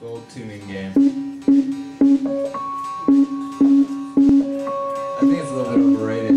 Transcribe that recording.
Gold tuning game. I think it's a little bit overrated.